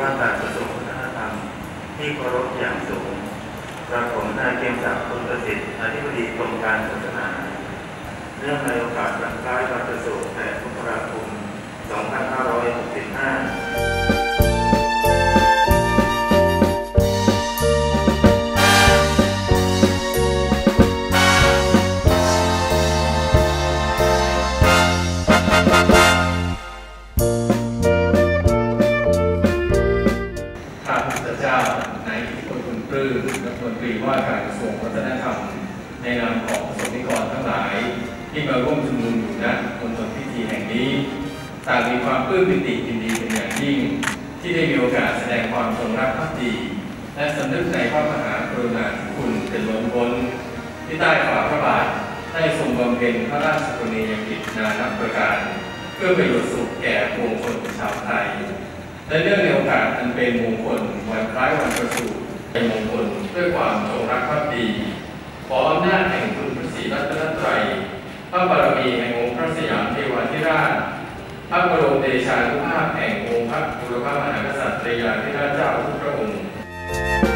ว่าการกระทรวงวัฒนธรรมที่เคารพอย่างสูงกระผมนายเกียงศักดิ์คุณประสิทธิ์อธิบดีกรมการศาสนา เนื่องในโอกาสวันคล้ายวันประสูติ8มกราคม ว่าการกระทรวงวัฒนธรรมในนามของสงนิกรทั้งหลาย ที่มาร่วมชุมนุมอยู่ณมณฑลพิธีแห่งนี้ต่างมีความปลื้มปิติยินดีเป็นอย่างยิ่ง ที่ได้มีโอกาสแสดงความจงรักภักดี และสำนึกในพระมหากรุณาธิคุณเป็นล้นพ้นที่ใต้ฝ่าพระบาทได้ทรงบำเพ็ญพระราชกรณียกิจนานับประการ เพื่อประโยชน์สุขแก่ปวงชนชาวไทยและเนื่องในโอกาสอันเป็นมงคลวันคล้ายวันประสูติ เป็นมงคลด้วยความจงรักภักดีขออำนาจแห่งคุณพระศรีรัตนตรัยพระบารมีแห่งองค์พระสยามเทวาธิราช พระบรมเดชานุภาพแห่งองค์พระบุรพมหากษัตริยาธิราชเจ้าทุกพระองค์